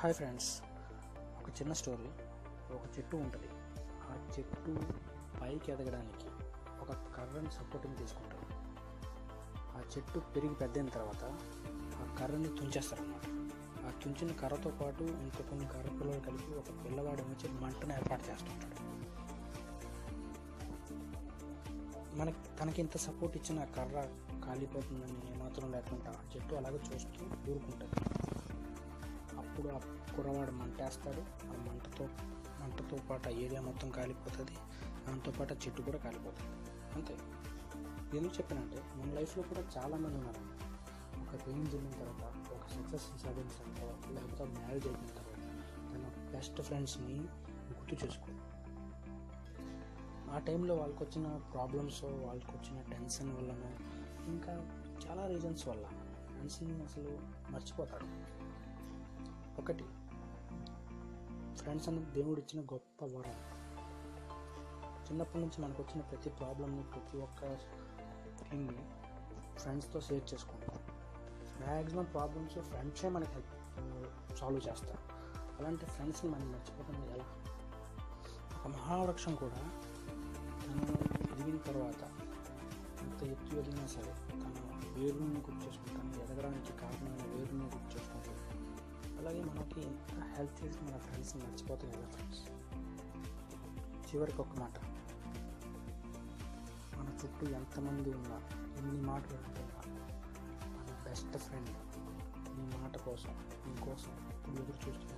Hi friends. ఒక చిన్న story ఒక చెట్టు ఉంటుంది. ఆ చెట్టు పైకి ఎదగడానికి ఒక కర్రని సపోర్టింగ్ తీసుకుంటారు ఆ చెట్టు పెరిగి పెద్దయిన తర్వాత ఆ కర్రని తుంచేస్తారు అన్నమాట ఆ తుంచిన కర్రతో పాటు ఇంకా కొన్ని కర్ర పిల్లలు కలిపి ఒక పిల్లవాడు నుంచి మంటను ఏర్పాటు చేస్తుంటాడు. మనకి తనకి ఇంత సపోర్ట్ ఇచ్చిన కర్ర కాలిపోతుందని ఏమాత్రం లేకుండా చెట్టు అలాగే చూస్తూ ఊరుకుంటుంది. అప్పుడు ఆ కుర్రవాడు మంటేస్తాడు. ఆ మంటతో మంటతో పాటు ఆ ఏరియా మొత్తం కాలిపోతుంది. దాంతోపాటు ఆ చెట్టు కూడా కాలిపోతుంది. అంతే. ఎందుకు చెప్పానంటే మన లైఫ్లో కూడా చాలామంది ఉన్నారు ఒక రేంజ్ వెళ్ళిన తర్వాత ఒక సక్సెస్ సాధించిన తర్వాత లేకపోతే మ్యారేజ్ అయిపోయిన తర్వాత తన బెస్ట్ ఫ్రెండ్స్ని గుర్తు చేసుకో ఆ టైంలో వాళ్ళకి వచ్చిన ప్రాబ్లమ్స్ వాళ్ళకి వచ్చిన టెన్షన్ వల్లనో ఇంకా చాలా రీజన్స్ వల్ల ఫ్రెండ్స్ని అసలు మర్చిపోతాడు. ఒకటి ఫ్రెండ్స్ అనేది దేవుడు ఇచ్చిన గొప్ప వరం. చిన్నప్పటి నుంచి మనకు వచ్చిన ప్రతి ప్రాబ్లమ్ని ప్రతి ఒక్క థింగ్ని ఫ్రెండ్స్తో షేర్ చేసుకుంటాం. మ్యాక్సిమం ప్రాబ్లమ్స్ ఫ్రెండ్సే మనకి హెల్ప్ సాల్వ్ చేస్తారు. అలాంటి ఫ్రెండ్స్ని మనం మర్చిపోతుంది ఎలా? ఒక మహావృక్షం కూడా తను ఎదిగిన తర్వాత ఎంత ఎత్తు ఎదిగినా సరే తన వేరుని గుర్తు చేసుకుంటాను ఎదగడానికి కారణమైన వేరుని గుర్తు చేసుకుంటాను అలాగే మనకి ఎంత హెల్ప్ చేసి మన ఫ్రెండ్స్ మర్చిపోతాం కదా ఫ్రెండ్స్ చివరికి ఒక మాట. మన చుట్టూ ఎంతమంది ఉన్నా ఎన్ని మాటలు ఉంటున్నా మన బెస్ట్ ఫ్రెండ్ నీ మాట కోసం నీ కోసం ఎదురు చూస్తున్నా